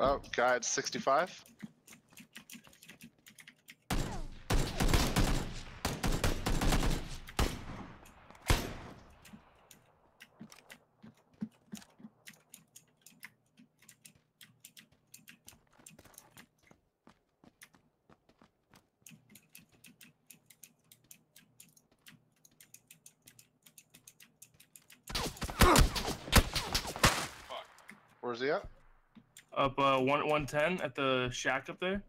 Oh, guy at 65. Where's he at? Up uh, one one ten at the shack up there.